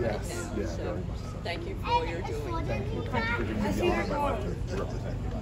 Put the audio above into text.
Yes, yeah, thank you for all you're doing. Thank you. Thank you for giving you.